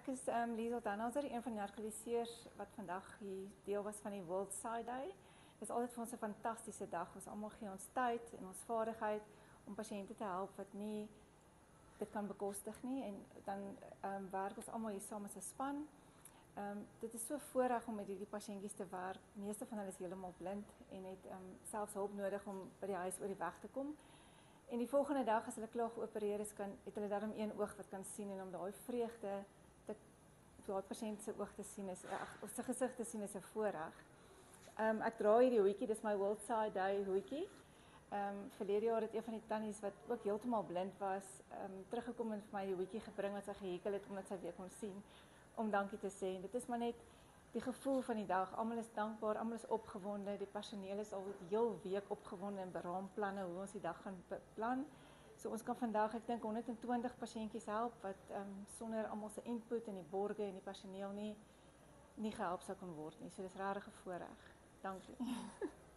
Ek is um, Liesel Danhauser, een van die narkoliseers wat vandag hier deel was van die World Side Day. Dit is altyd vir ons 'n fantastiese dag. Ons almal gee ons tyd en ons vaardigheid om pasiënte te help wat nie dit kan bekostig nie en dan um, werk ons almal hier saam as 'n span. Um, dit is so voorreg om met hierdie pasiëntjies te werk. Meeste van hulle is heeltemal blind en het um, selfs hulp nodig om by die huis oor die weg te kom. En die volgende dag as hulle klaar geopereer is, kan het hulle daarom een oog wat kan sien en om daai vreugde daai pasiënt se oog te sien is ag of sy gesig te sien is 'n voorreg. Ehm um, ek dra hierdie hoedjie, dis my World Side Day hoedjie. Ehm um, verlede jaar het een van die tannies wat ook heeltemal blind was, ehm um, teruggekom en vir my die hoedjie gebring wat sy gehekel het omdat sy weer kon sien om dankie te sê. En dit is maar net die gevoel van die dag. Almal is dankbaar, almal is opgewonde. Die personeel is al heel week opgewonde en beraam planne hoe ons die dag gaan beplan. So ons kan vandag ek dink 120 pasiëntjies help wat ehm um, sonder almal se input en die borgers en die personeel nie nie gehelp sou kon word nie. So dis regtig 'n voorreg. Dankie.